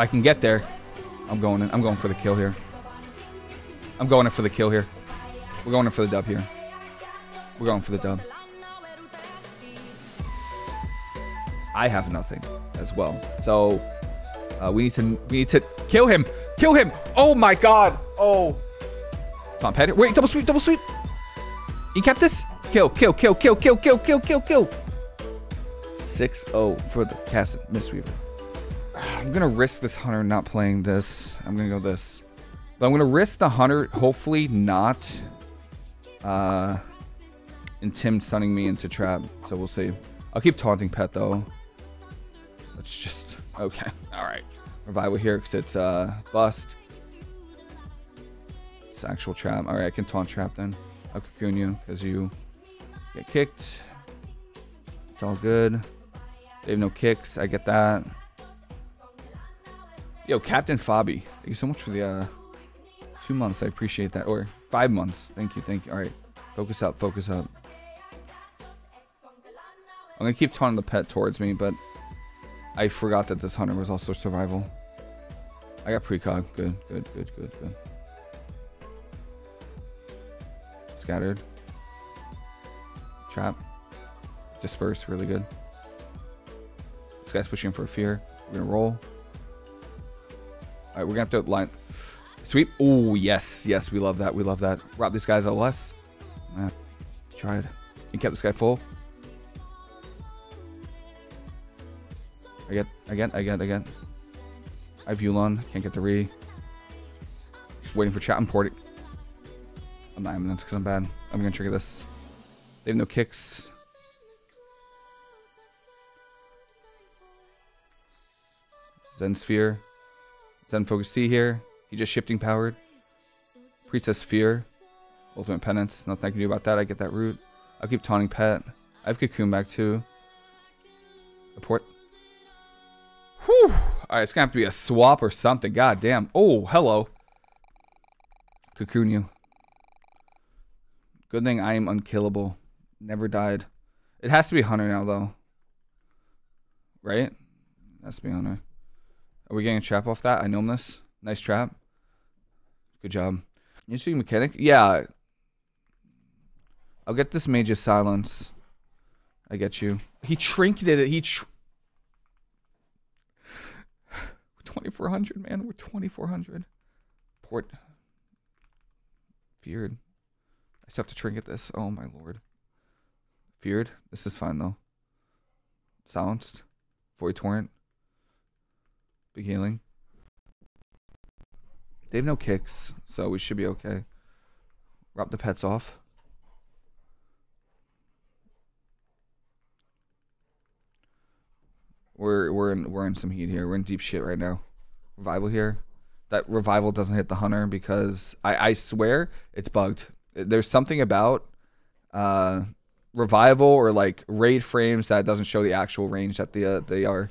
I can get there, I'm going in. I'm going for the kill here. I'm going in for the kill here. We're going in for the dub here. We're going for the dub. I have nothing as well. So uh, we need to we need to kill him. Kill him. Oh my god. Oh. Tom Petty. Wait, double sweep, double sweep. You kept this? Kill, kill, kill, kill, kill, kill, kill, kill, kill. 6-0 for the cast Mistweaver. I'm gonna risk this hunter not playing this. I'm gonna go this. But I'm gonna risk the hunter hopefully not uh Tim stunning me into trap. So we'll see. I'll keep taunting pet though. Let's just okay. Alright. Revival here because it's uh bust. It's actual trap. Alright, I can taunt trap then. I'll cocoon you because you get kicked. It's all good. They have no kicks. I get that. Yo, Captain Fabi. Thank you so much for the uh two months. I appreciate that. Or five months. Thank you, thank you. Alright. Focus up, focus up. I'm gonna keep taunting the pet towards me, but I forgot that this hunter was also survival. I got precog. Good, good, good, good, good. Scattered. Trap. Disperse, really good. This guy's pushing for a fear. We're gonna roll. Alright, we're gonna have to line. Sweep. Oh, yes, yes, we love that. We love that. Rob these guys LS. Nah, tried. You kept this guy full. I get, I get, I have Yu'lon. Can't get the re. Waiting for chat. Porting. I'm not eminence because I'm bad. I'm gonna trigger this. They have no kicks. Zen Sphere. Zen Focus Tea here. He just shifting powered. Priestess Fear. Ultimate Penance. Nothing I can do about that. I get that root. I'll keep taunting Pet. I have Cocoon back too. A port. Whew. Alright, it's gonna have to be a swap or something. God damn. Oh, hello. Cocoon you. Good thing I am unkillable. Never died. It has to be Hunter now, though. Right? It has to be Hunter. Are we getting a trap off that? I know this. Nice trap. Good job. You speak mechanic? Yeah. I'll get this mage's silence. I get you. He trinketed it. He tr 2400, man. We're 2400. Port. Feared. I still have to trinket this. Oh my lord. Feared. This is fine though. Silenced. Void torrent. Healing. They have no kicks, so we should be okay. Rub the pets off. We're we're in we're in some heat here. We're in deep shit right now. Revival here. That revival doesn't hit the hunter because I I swear it's bugged. There's something about uh revival or like raid frames that doesn't show the actual range that the uh, they are.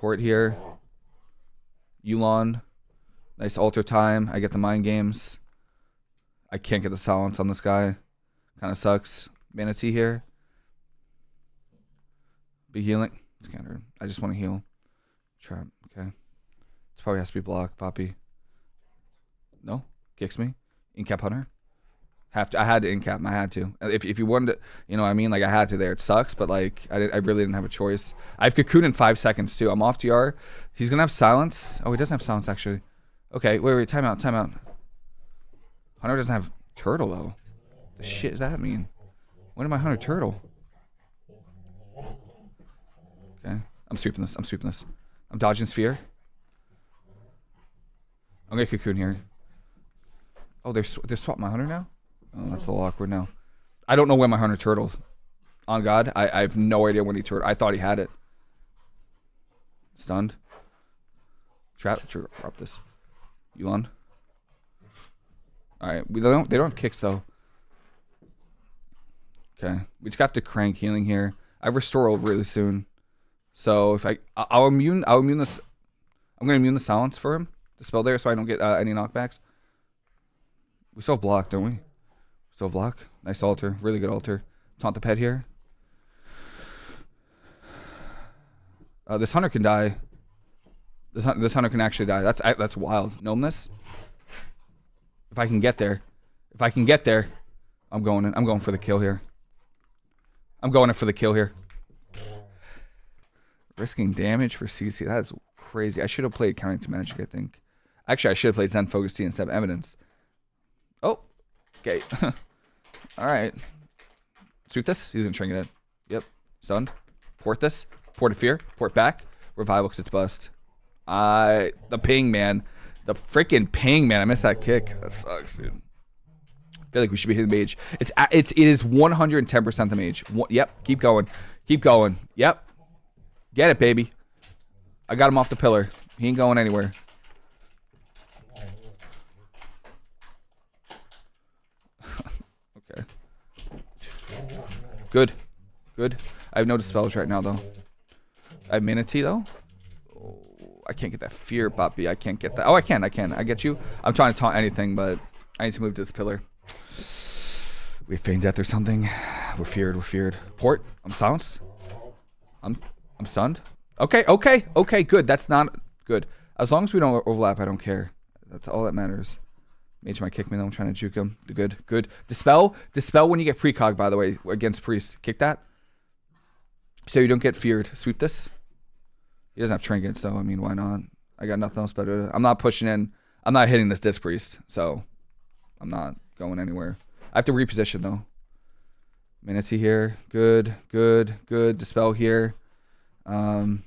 Port here. Yu'lon. Nice alter time. I get the mind games. I can't get the silence on this guy. Kind of sucks. Mana Tea here. Be healing. Scanner. I just want to heal. Trap. Okay. This probably has to be block. Poppy. No? Kicks me. Incap Hunter. Have to. I had to in incap. I had to. If if you wanted to, you know, what I mean, like I had to there. It sucks, but like I, did, I really didn't have a choice. I have cocoon in five seconds too. I'm off DR. He's gonna have silence. Oh, he doesn't have silence actually. Okay, wait, wait. Time out. Time out. Hunter doesn't have turtle though. The shit does that mean? When am I hunter turtle? Okay, I'm sweeping this. I'm sweeping this. I'm dodging sphere. I'm gonna cocoon here. Oh, they're sw they're swapping my hunter now. Oh, that's a little awkward now. I don't know when my hunter turtled. On God, I, I have no idea when he turtled. I thought he had it. Stunned. Trap. Drop this. You on? All right. We don't. They don't have kicks though. Okay. We just got to crank healing here. I restore over really soon. So if I, I'll immune. I'll immune this. I'm gonna immune the silence for him. The spell there, so I don't get uh, any knockbacks. We still have block, don't we? Still block. Nice alter. Really good alter. Taunt the pet here. Uh, this hunter can die. This this hunter can actually die. That's I, that's wild. Gnomeness. If I can get there, if I can get there, I'm going in. I'm going for the kill here. I'm going in for the kill here. Risking damage for CC. That is crazy. I should have played Counteract Magic, I think. Actually, I should have played Zen Focus Tea instead of Evidence. Oh, okay. All right. Sweep this. He's going to trinket it. Yep. Stunned. Port this. Port of Fear. Port back. Revival because it's bust. I the ping, man. The freaking ping, man. I missed that kick. That sucks, dude. I feel like we should be hitting mage. It's it's it is 110% the mage. Yep. Keep going. Keep going. Yep. Get it, baby. I got him off the pillar. He ain't going anywhere. okay. Good. Good. I have no dispels right now, though. I have Mana Tea, though. Oh, I can't get that fear, Poppy. I can't get that. Oh, I can. I can. I get you. I'm trying to taunt anything, but I need to move to this pillar. We have feigned death or something. We're feared. We're feared. Port. I'm silenced. I'm I'm stunned. Okay, okay, okay, good. That's not good. As long as we don't overlap, I don't care. That's all that matters. Mage might kick me though. I'm trying to juke him. Good, good. Dispel. Dispel when you get precog, by the way, against Priest. Kick that. So you don't get feared. Sweep this. He doesn't have trinket, so I mean, why not? I got nothing else better. I'm not pushing in. I'm not hitting this disc priest, so I'm not going anywhere. I have to reposition though. Mana Tea here. Good, good, good. Dispel here. Um.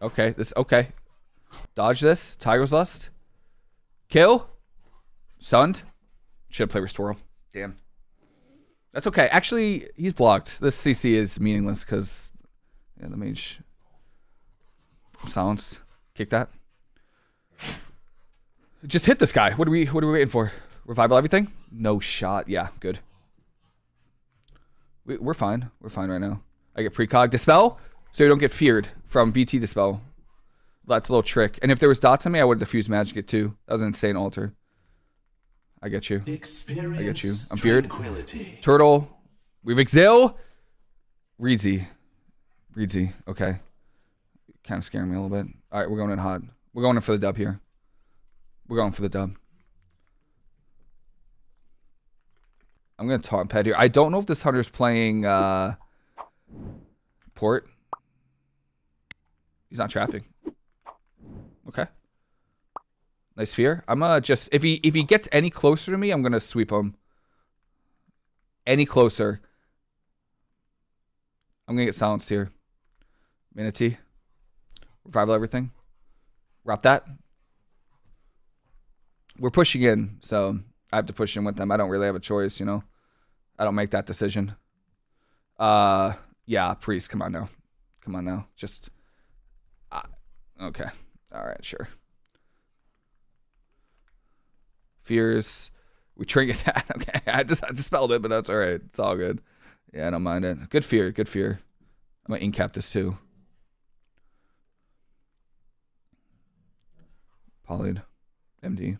Okay, this okay. Dodge this. Tiger's Lust. Kill. Stunned. Should play Restoral. Damn. That's okay. Actually, he's blocked. This CC is meaningless because yeah, the mage silenced. Kick that. Just hit this guy. What are we what are we waiting for? Revival everything? No shot. Yeah, good. We, we're fine. We're fine right now. I get precog. Dispel? So you don't get feared from VT Dispel. That's a little trick. And if there was dots on me, I would have diffused magic it too. That was an insane alter. I get you. Experience I get you. I'm feared. Turtle. We've Exil. Reedsy. Reedsy. Okay. Kind of scaring me a little bit. All right, we're going in hot. We're going in for the dub here. We're going for the dub. I'm going to taunt Pet here. I don't know if this Hunter's playing uh, Port. He's not trapping. Okay. Nice fear. I'm gonna just if he if he gets any closer to me, I'm gonna sweep him. Any closer. I'm gonna get silenced here. Mana Tea. Revival everything. Wrap that. We're pushing in, so I have to push in with them. I don't really have a choice, you know. I don't make that decision. Uh yeah, priest, come on now. Come on now. Just uh, okay. All right, sure. Fears. We trinket that. Okay. I just I just spelled it, but that's all right. It's all good. Yeah, I don't mind it. Good fear. Good fear. I'm gonna this too. Polyed. MD.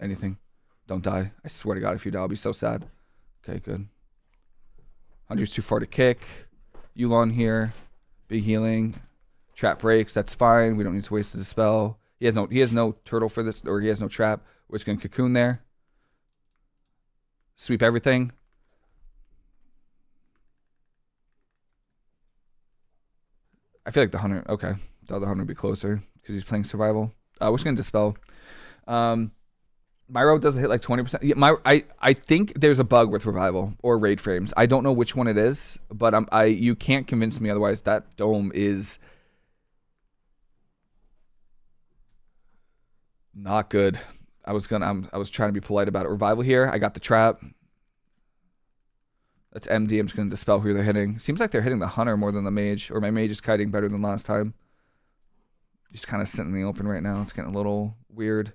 Anything. Don't die. I swear to God, if you die, I'll be so sad. Okay, good. 100's too far to kick. Yu'lon here. Big healing. Trap breaks. That's fine. We don't need to waste the spell. He has no he has no turtle for this, or he has no trap. We're just gonna cocoon there. Sweep everything. I feel like the hunter. Okay, the other hunter would be closer because he's playing survival. Uh, we're just gonna dispel. Um, my road doesn't hit like 20%. Yeah, my I I think there's a bug with revival or raid frames. I don't know which one it is, but I you can't convince me otherwise that dome is not good. I was gonna I'm, I was trying to be polite about it. Revival here. I got the trap. That's MD. I'm just gonna dispel who they're hitting. Seems like they're hitting the hunter more than the mage, or my mage is kiting better than last time. Just kind of sitting in the open right now. It's getting a little weird.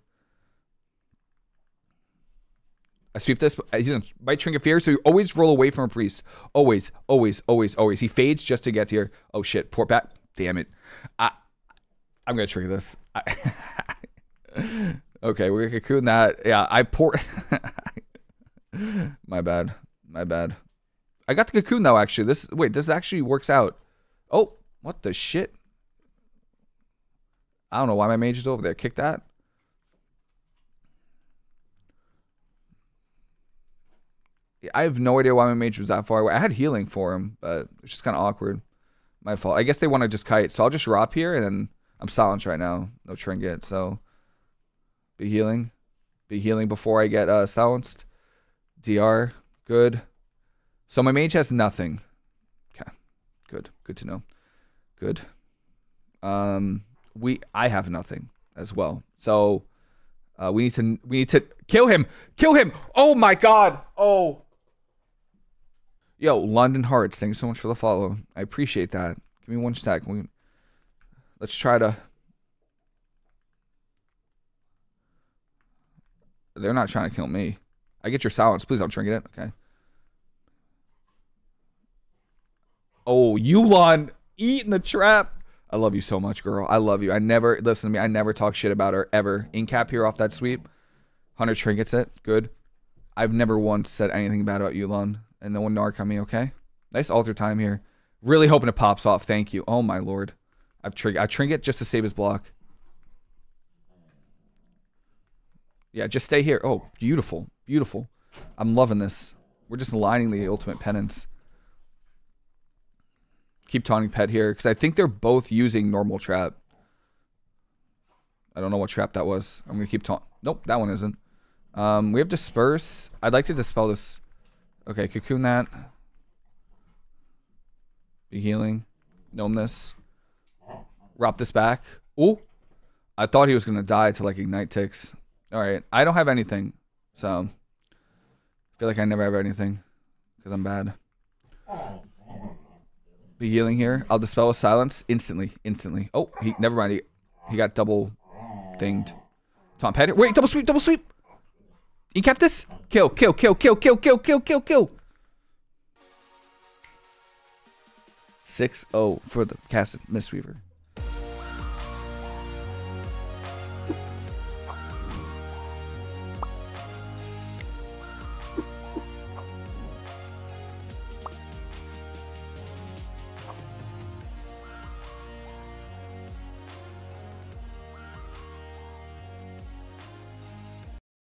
I sweep this. He's gonna bite Trinket Fear, so you always roll away from a priest. Always, always, always, always. He fades just to get here. Oh shit! Port back. Damn it. I, I'm gonna trigger this. I, okay, we're gonna cocoon that. Yeah, I port. My bad. My bad. I got the cocoon though. Actually, this wait, this actually works out. Oh, What the shit? I don't know why my mage is over there. Kick that. I have no idea why my mage was that far away. I had healing for him, but it's just kind of awkward. My fault. I guess they want to just kite, so I'll just drop here, and I'm silenced right now. No trinket, so be healing. Be healing before I get uh, silenced. DR, good. So my mage has nothing. Okay, good. Good to know. Good. Um, we I have nothing as well. So uh, we need to we need to kill him. Kill him. Oh my god. Oh. Yo, London Hearts, thanks so much for the follow. I appreciate that. Give me one stack. We, let's try to. They're not trying to kill me. I get your silence. Please don't trinket it. Okay. Oh, Yu'lon eating the trap. I love you so much, girl. I love you. I never listen to me. I never talk shit about her ever. In cap here off that sweep. Hunter trinkets it. Good. I've never once said anything bad about Yu'lon and no one narc on me, okay? Nice alter time here. Really hoping it pops off. Thank you. Oh my lord. I've trig I trinket just to save his block. Yeah, just stay here. Oh, beautiful. Beautiful. I'm loving this. We're just aligning the ultimate penance. Keep taunting pet here, because I think they're both using normal trap. I don't know what trap that was. I'm going to keep taunting. Nope, that one isn't. Um, we have disperse. I'd like to dispel this Okay, cocoon that. Be healing. Gnome this. Rop this back. Ooh. I thought he was going to die to like ignite ticks. Alright, I don't have anything. So, I feel like I never have anything. Because I'm bad. Be healing here. I'll dispel with silence instantly. Instantly. Oh, he never mind. He, he got double dinged. Tom Pet. Wait, double sweep, double sweep. You kept this? Kill, kill, kill, kill, kill, kill, kill, kill, kill. 6-0 for the casted Mistweaver.